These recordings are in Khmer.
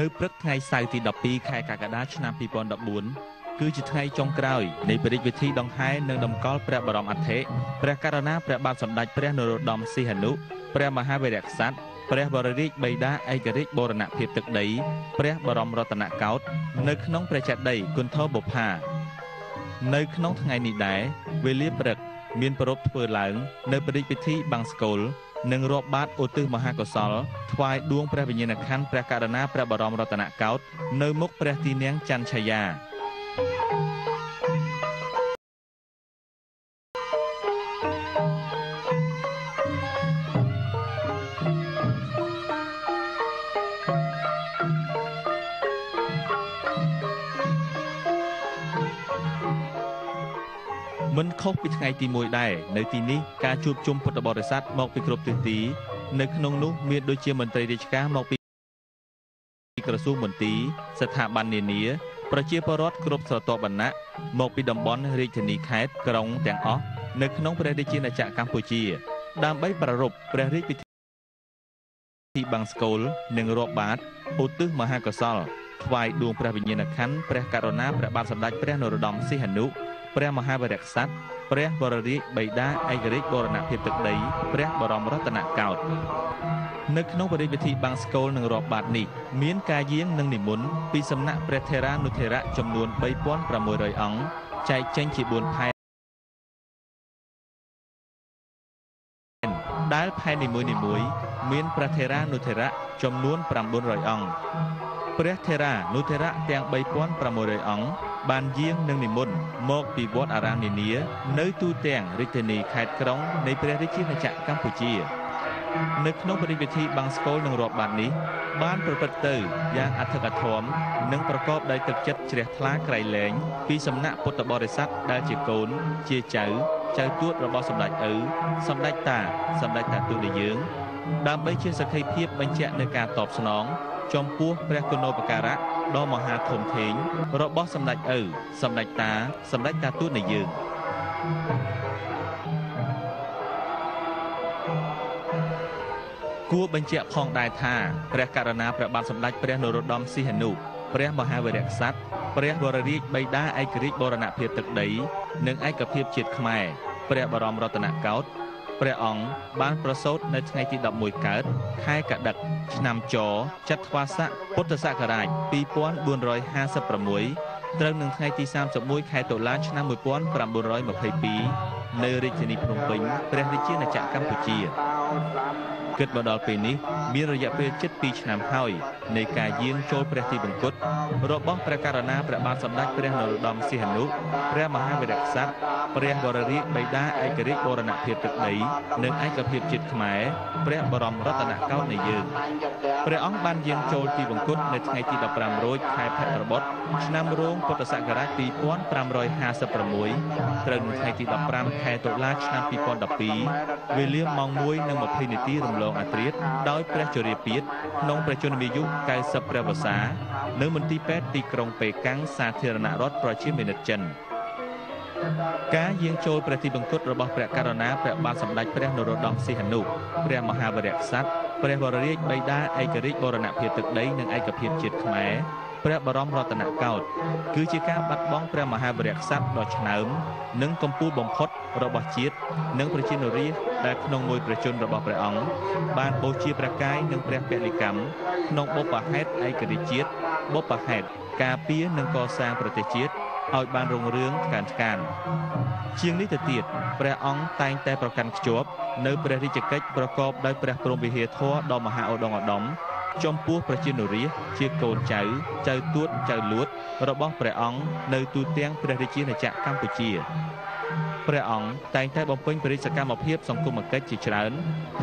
នៅព្រឹកថ្ងៃសៅរ៍ទី12ខែកក្កដាឆ្នាំ2014គឺជាថ្ងៃចុងក្រោយនៃព្រះរាជពិធីដង្ហែនិងតម្កល់ព្រះបរមអធិព្រះករុណាព្រះបាទសម្ដេចព្រះនរោត្តមសីហនុព្រះមហាវីរក្សត្រព្រះបររាជបិតាឯករាជ្យបូរណភាពទឹកដីព្រះបរមរតនកោដ្ឋនៅក្នុងព្រះចេតិយគុណធបុប្ផានៅក្នុងថ្ងៃនេះដែរវេលាព្រឹកមានប្រពធ្វើឡើង នៅព្រះរាជពិធីបាំងស្កូល និងរាប់បាតឧទ្ទិសមហាកុសលថ្វាយដួងព្រះវិញ្ញាណក្ខន្ធព្រះករុណាព្រះបរមរតនកោដ្ឋនៅមុខព្រះទីនាំងច័ន្ទឆាយា មិនខុសពីថ្ងៃទី1ដែរនៅទីនេះការជួបជុំពុទ្ធបរិស័ទមកពីគ្រប់ទិសទី នៅក្នុងនោះមានដូចជាមន្ត្រីរាជការមកពីក្រសួងមន្ទីរស្ថាប័ននានាប្រជាពលរដ្ឋគ្រប់ស្រទាប់វណ្ណៈមកពីតំបន់រាជធានីខេត្តក្រុងទាំងអស់នៅក្នុងព្រះរាជាណាចក្រកម្ពុជា ដើម្បីប្រារព្ធព្រះរាជពិធីបាំងស្កូលនិងរាប់បាតឧទ្ទិសមហាកុសលថ្វាយដួងព្រះវិញ្ញាណក្ខន្ធព្រះករុណាព្រះបាទសម្ដេចព្រះនរោត្តមសីហនុ ព្រះមហាវីរក្សត្រព្រះវររាជបិតាឯករាជ្យបូរណភាពទឹកដីព្រះបរមរតនកោដ្ឋនៅក្នុងបរិយាពិធីបាំងស្កូលនិងរាប់បាតនេះមានការយាងនិងនិមន្តពីសំណាក់ព្រះថេរានុថេរៈចំនួន3600អង្គចែកចេញជា4ផែនដែលផែននីមួយៗមានព្រះថេរានុថេរៈចំនួន900អង្គព្រះថេរានុថេរៈទាំង3600អង្គ បានយាងនិងនិមន្តមកពីវត្តអារាមនានា នៅទូទាំងរាជធានីខេត្តក្រុងនៃព្រះរាជាណាចក្រកម្ពុជានៅក្នុងពិធីពិធីបាំងស្កូលនឹងរាប់បាតនេះបានប្រព្រឹត្តទៅយ៉ាងអធិកអធមនិងប្រកបដោយទឹកចិត្តជ្រះថ្លាក្រៃលែងពីសំណាក់ពុទ្ធបរិស័ទដែលជាកូន ជាចៅចៅទួតរបស់សម្ដេចឪសម្ដេចតាសម្ដេចតាទូតយើង ដើម្បីជាសក្ខីភាពបញ្ជាក់នៅការតបស្នង ចំពោះព្រះគុណូបការៈ ដ៏មហាធំធេងរបស់សម្ដេចឪសម្ដេចតាសម្ដេចតាទូតនៃយើងគួរបញ្ជាក់ផងដែរថាព្រះករុណាព្រះបាទសម្ដេចព្រះនរោត្តមសីហនុព្រះមហាវីរក្សត្រព្រះវររាជបិតាឯករាជ្យបូរណភាពទឹកដី និងឯកភាពជាតិខ្មែរព្រះបរមរតនកោដ្ឋ ព្រះអង្គបានប្រសូតនៅថ្ងៃទី11កើតខែកដឹកឆ្នាំចចត្វាស័កពុទ្ធសករាជ2456ត្រូវនឹងថ្ងៃទី31ខែតុលាឆ្នាំ1922នៅរាជធានីភ្នំពេញព្រះរាជាណាចក្រកម្ពុជាគិតមកដល់ពេលនេះមានរយៈពេលជិត2ឆ្នាំហើយ នៃការយាងចូលព្រះទីបង្គត់របស់ព្រះករុណាព្រះបាទសម្ដេចព្រះនរោត្តមសីហនុព្រះមហាវីរក្សត្រព្រះវររាជបិតាឯករាជ្យបូរណភាពទឹកដីនិងឯកភាពជាតិខ្មែរព្រះបរមរតនកោដ្ឋនៃយើងព្រះអង្គបានយាងចូលទីបង្គត់នៅថ្ងៃទី15រោចខែភទ្របទឆ្នាំរោងពុទ្ធសករាជ2556ត្រូវនៅថ្ងៃទី15ខែតុលាឆ្នាំ2012វេលាម៉ោង1:20នាទីរំលងអាត្រាតដោយព្រះជរាពាតក្នុងព្រះជន្មាយុ90ព្រះវស្សានៅមន្ទីរពេទ្យទីក្រុងប៉េកាំងសាធារណរដ្ឋប្រជាមានិតចិនការយាងចូលព្រះទីបង្គត់របស់ព្រះករុណាព្រះបាទសម្ដេចព្រះនរោត្តមសីហនុព្រះមហាវីរក្សត្រព្រះវររាជបិតាឯករាជ្យបូរណភាពទឹកដីនិងឯកភាពជាតិខ្មែរ ព្រះបរមរតនកោដ្ឋគឺជាការបាត់បង់ព្រះមហាវីរក្សត្រដ៏ឆ្នើមនិងកម្ពូលបំផុតរបស់ជាតិនិងប្រជានរាជដែលក្នុងមួយប្រជជនរបស់ព្រះអង្គបានបូជាព្រះកាយនិងព្រះពលិកម្មក្នុងបុព្វហេតុឯករាជ្យជាតិបុព្វហេតុការពារនិងកសាងប្រទេសជាតិឲ្យបានរុងរឿងថ្កើងថ្កានជាងនេះទៅទៀតព្រះអង្គតែងតែប្រកាន់ខ្ជាប់នៅព្រះរាជកិច្ចប្រកបដោយព្រះព្រំវិហារធម៌ដ៏មហាឧត្តមឧត្តម ចំពោះប្រជានុរាស្ត្រជាកូនចៅចៅទួតចៅលួត របស់ព្រះអង្គនៅទូទាំងព្រះរាជាណាចក្រកម្ពុជាព្រះអង្គតែងតែបំពេញព្រះរាជសកម្មភាពសង្គមគិច្ចជាច្រើន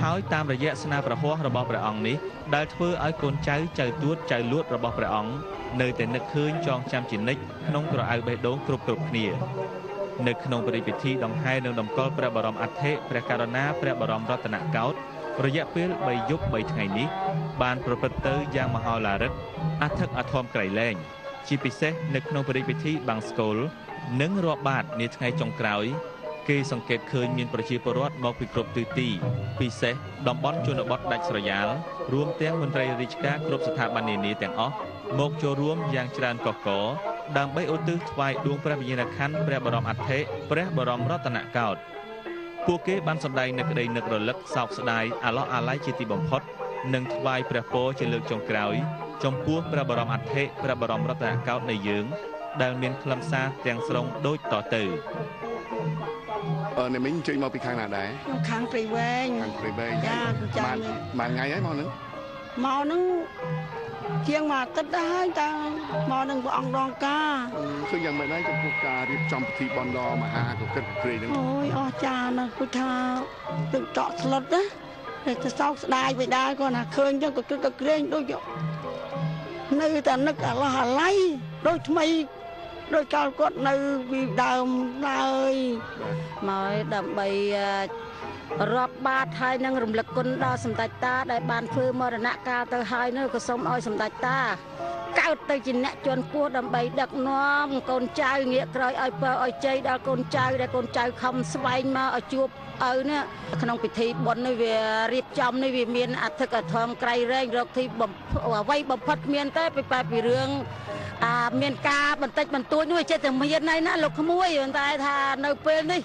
ហើយតាមរយៈស្នាប្រហ័សរបស់ព្រះអង្គនេះដែលធ្វើឲ្យកូនចៅចៅទួតចៅលួតរបស់ព្រះអង្គនៅតែនឹកឃើញចងចាំជានិច្ចក្នុងក្រអៅបេះដូងគ្រប់គ្រប់គ្នានៅក្នុងពិធីពិធីដង្ហែនិងតម្កល់ព្រះបរមអធិព្រះករុណាព្រះបរមរតនកោដ្ឋ រយៈពេល3យប់3ថ្ងៃនេះបានប្រព្រឹត្តទៅយ៉ាងមហោឡារិកអធិកអធមក្រៃលែងជាពិសេសនៅក្នុងពិធីពិធីបាំងស្កូលនិងរាប់បាតនាថ្ងៃចុងក្រោយគេសង្កេតឃើញមានប្រជាពលរដ្ឋមកពីគ្រប់ទិសទីពិសេសតំបន់ជនបទដាច់ស្រយាលរួមទាំងមន្ត្រីរាជការគ្រប់ស្ថាប័ននានាទាំងអស់មកចូលរួមយ៉ាងច្រើនកកកដើម្បីឧទ្ទិសថ្វាយដួងព្រះវិញ្ញាណក្ខន្ធព្រះបរមអធិព្រះបរមរតនកោដ្ឋ ពួកគេបានសម្ដែងនូវក្តីនឹករលឹកសោកស្ដាយអាឡោះអាល័យជាទីបំផុតនិងថ្វាយព្រះពរជាលើកចុងក្រោយ ចំពោះព្រះបរមអធិព្រះបរមរតនកោដ្ឋនៃយើង ដែលមានខ្លឹមសារទាំងស្រុងដូចតទៅអឺអ្នកមីងចេញមកពីខាងណាដែរខ្ញុំខាងព្រៃវែងខាងព្រៃវែងចាបានបានថ្ងៃហើយមកហ្នឹងមកហ្នឹង ជាងមួយអាទិត្យដែរហើយតាមកនឹងព្រះអង្គរងការឃើញយ៉ាងម៉េចដែរចំពោះការរៀបចំពិធីបន់ដមហាកកិតព្រៃហ្នឹងអូយអស្ចារ្យណាស់គឺថាទឹកតក់ស្លុតណាតែទៅសោកស្ដាយវិញដែរគាត់ណាឃើញចឹងក៏គិតក៏ក្រែងដូចនៅតែនឹកអាឡោះអាឡៃដូចថ្មីដូចកាលគាត់នៅពីដើមឡើយមកដើម្បី រាប់បាតហើយនឹងរំលឹកគុណដល់សម្ដេចតាដែលបានធ្វើមរណកាលទៅហើយនោះក៏សូមឲ្យសម្ដេចតាកើតទៅជាអ្នកជាន់ពោះដើម្បីដឹកនាំកូនចៅងាកក្រោយឲ្យពើឲ្យជ័យដល់កូនចៅដែលកូនចៅខំស្វែងមកឲ្យជួប ឪនេះក្នុងពិធីបុណ្យនេះវារៀបចំនេះវាមានអធិកអធមក្រៃរែងរកទីអ្វីបំផុតគ្មានទេពីបែបពីរឿងអាមានការបន្តិចបន្តួចនោះចិត្តតែមានហើយណាលោកក្មួយប៉ុន្តែថានៅពេលនេះ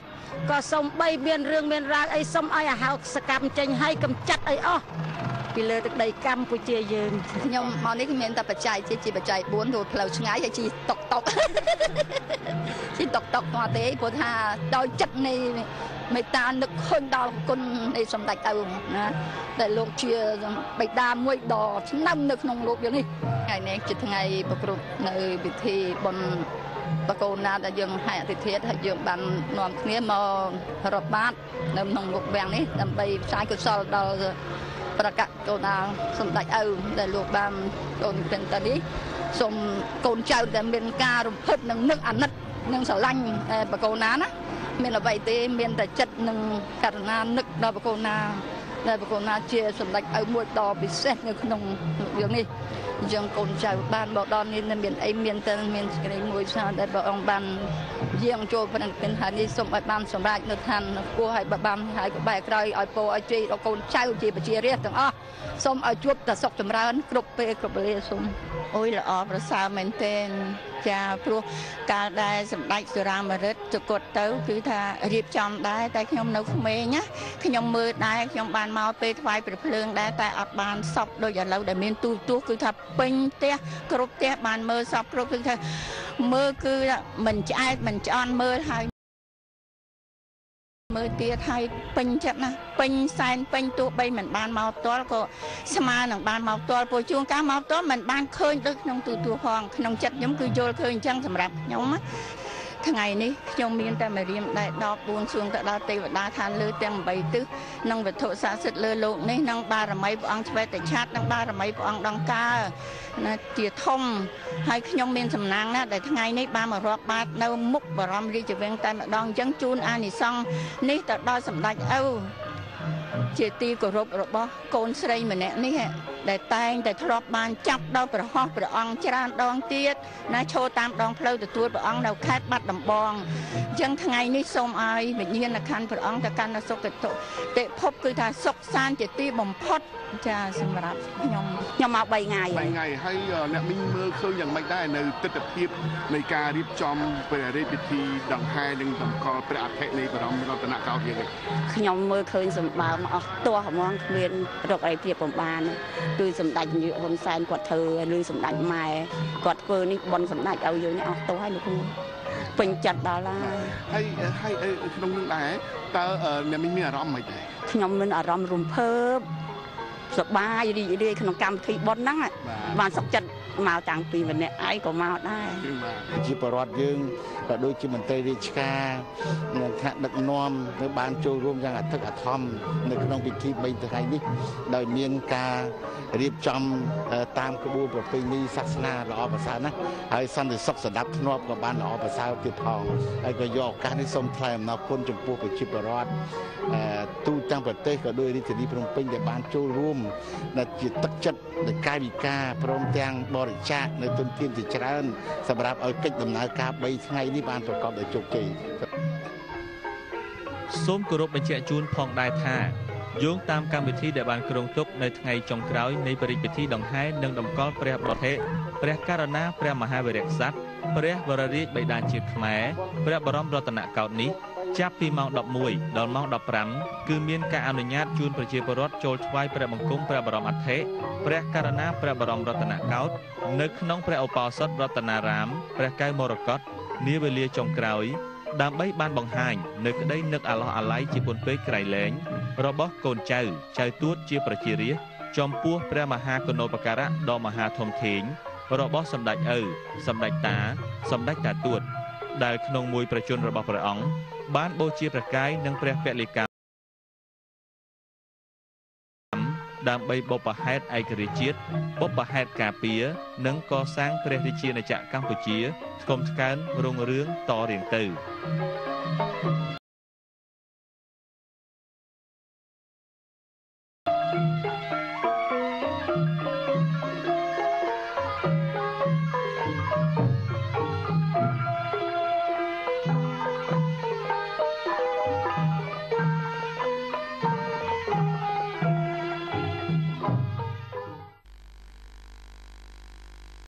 ក៏សូមបីមានរឿងមានរ៉ាវអីសូមឲ្យអាហោសកម្មចេញឲ្យកំចាត់អីអស់ពីលើទឹកដីកម្ពុជាយើងខ្ញុំមកនេះគឺមានតែបច្ច័យជាជាបច្ច័យ4ទៅផ្លូវឆ្ងាយហើយជីតុកតុកជីតុកតុកមកទេព្រោះថាដោយចិត្តនៃ មេត្តានឹកឃើញដល់គុណនៃសម្ដេចឪណាដែលលោកជាបិតាមួយដ៏ឆ្នាំនៅក្នុងលោកយើងនេះថ្ងៃនេះជាថ្ងៃប្រព្រឹត្តនៅពិធីបុណ្យបកូនណាដែលយើងឲ្យអធិធិហើយយើងបាននាំគ្នាមករាប់បាតនៅក្នុងមុខវាំងនេះដើម្បីផ្សាយកុសលដល់ប្រកាសកូនណាសម្ដេចឪដែលលោកបានកូនពេញតានេះសូមកូនចៅដែលមានការរំភើបនិងនឹកអាណិតនិងស្រឡាញ់បកូនណាណា មានអ្វីទេមានតែចិត្តនិងករណានឹកដល់បកូនណាដែលបកូនណាជាសម្ដេចឪមួយដ៏ពិសេសនៅក្នុងរឿងនេះអញ្ចឹងកូនចៅបានមកដល់នេះមានអីមានតែមានសេចក្តីមួយសាដែលព្រះអង្គបានយាងចូលប្រណិតពិនហើយនេះសូមឲ្យបានសម្រេចនៅឋានគួរឲ្យបានហើយក៏បែកក្រោយឲ្យពោឲ្យជ័យដល់កូនចៅជាប្រជារាស្ត្រទាំងអស់សូមឲ្យជួបតែសុខចម្រើនគ្រប់ពេលគ្រប់វេលាសូមអូយល្អប្រសើរមែនទែន ចាព្រោះកាលដែលសម្ដេចសុរាមរិទ្ធចកត់ទៅ គឺថារៀបចំដែរតែខ្ញុំនៅក្មេងណាខ្ញុំមើលដែរខ្ញុំបានមកពេលថ្វាយព្រះភ្លើងដែរតែអត់បានសពដូចឥឡូវដែលមានទូទស្សន៍គឺថាពេញផ្ទះគ្រប់ផ្ទះបានមើលសពគ្រប់គឺថាមើលគឺមិនឆ្អែតមិនឆ្អន់មើលហើយ មើលទៀតហើយពេញចិត្តណាពេញសែនពេញទោះបីមិនបានមកផ្ទាល់ក៏ស្មើនឹងបានមកផ្ទាល់ព្រោះជួនកាលមកផ្ទាល់មិនបានឃើញដូចក្នុងទូទួលផងក្នុងចិត្តខ្ញុំគឺយល់ឃើញអញ្ចឹងសម្រាប់ខ្ញុំណា ថ្ងៃនេះខ្ញុំមានតែមេរៀមដែល14សួងទៅដល់ទេវតាឋានលើទាំង8ទិសនិងវត្ថុស័ក្តិសិទ្ធិលើលោកនេះនិងបារមីព្រះអង្គឆ្វេតឆាតនិងបារមីព្រះអង្គដង្កើណាជាធំហើយខ្ញុំមានសំណាងណាស់ដែលថ្ងៃនេះបានមករាប់បាតនៅមុខបរមរាជវាំងតែម្ដងអញ្ចឹងជូនអានិសង្ឃនេះទៅដល់សម្ដេចឪជាទីគោរពរបស់កូនស្រីម្នាក់នេះ ដែលតែងតែធ្លាប់បានចាប់ដល់ប្រហោះព្រះអង្គច្រើនដងទៀតណាឈរតាមដងផ្លូវទទួលព្រះអង្គនៅខេត្តបាត់ដំបងអញ្ចឹងថ្ងៃនេះសូមឲ្យវិញ្ញាណក្ខន្ធព្រះអង្គទៅកាន់សុគតិតិភពគឺថាសុខសាន្តជាទីបំផុតចាសម្រាប់ខ្ញុំខ្ញុំមក3ថ្ងៃ3ថ្ងៃហើយអ្នកមីងមើលឃើញយ៉ាងម៉េចដែរនៅទស្សនវិជ្ជានៃការរៀបចំព្រះរាជពិធីដង្ហែនិងតម្កល់ព្រះអធិនៃបរមរតនកោដ្ឋយើងខ្ញុំមើលឃើញសម្បើមអស់ទាស់ហ្មងគ្មានរកអីព្រៀបបំបានគឺសម្ដេចនាយកហ៊ុនសែនគាត់ធ្វើឬសម្ដេចម៉ែគាត់ធ្វើនេះបនសម្ដេចឲ្យយើងនេះអស់ទាស់ហើយលោកគ្រូពេញចិត្តដល់ហើយហើយក្នុងនឹងដែរតើអ្នកមីងមានអារម្មណ៍មិនដែរខ្ញុំមានអារម្មណ៍រំភើបសប្បាយរីករាយក្នុងកម្មវិធីបុណ្យហ្នឹងបានសុខចិត្ត មកតាំងពីម្នាក់ឯងក៏មកដែរជាបរដ្ឋយើងក៏ដូចជាមន្ត្រីរាជការនិងថ្នាក់ដឹកនាំនៅបានចូលរួមយ៉ាងអធិកអធមនៅក្នុងពិធី3ថ្ងៃនេះដោយមានការរៀបចំតាមក្បួនប្រពៃណីសាសនាល្អប្រសើរណាស់ហើយសន្តិសុខស្ដាប់ធ្នាប់ក៏បានល្អប្រសើរទៀតផងហើយក៏យកឱកាសនេះសូមថ្លែងអំណរគុណចំពោះប្រជាពលរដ្ឋទូទាំងប្រទេសក៏ដោយរាជធានីភ្នំពេញដែលបានចូលរួមដែលជាទឹកចិត្តនៃកាយវិការព្រមទាំងបរិច្ចាគនៅទុនធានជាច្រើន សម្រាប់ឲ្យកិច្ចដំណើរការ3ថ្ងៃនេះបានប្រកបដោយជោគជ័យសូមគោរពបញ្ជាក់ជូនផងដែរថាយោងតាមកម្មវិធីដែលបានគ្រោងទុកនៅថ្ងៃចុងក្រោយនៃបរិយាពិធីដង្ហែនិងតម្កល់ព្រះបរតេព្រះករណាព្រះមហាវីរក្សត្រព្រះវររាជបិតាជាខ្មែរព្រះបរមរតនកោដ្ឋនេះ ចាប់ពីម៉ោង11ដល់ម៉ោង15គឺមានការអនុញ្ញាតជូនប្រជាពលរដ្ឋចូលថ្វាយព្រះបង្គំព្រះបរមអធិព្រះករណាព្រះបរមរតនកោដ្ឋនៅក្នុងព្រះឧបោសថរតនារាមព្រះកែវមរកតនាវេលាចុងក្រោយដើម្បីបានបង្ហាញនៅក្តីនឹកអាឡោះអាល័យជាពុនពេកក្រៃលែងរបស់កូនចៅចៅទួតជាប្រជារាស្ត្រចំពោះព្រះមហាកុណូបការៈដ៏មហាធំធេងរបស់សម្ដេចឪសម្ដេចតា សម្ដេចតាទួត ដែលក្នុងមួយប្រជជនរបស់ព្រះអង្គបានបូជាព្រះកាយនិងព្រះពលិកាដើម្បីបបហេតឯករាជ្យជាតិបបហេតការពារនិងកសាងព្រះរាជាណាចក្រកម្ពុជាស្គមស្កើនរុងរឿងតរៀងទៅ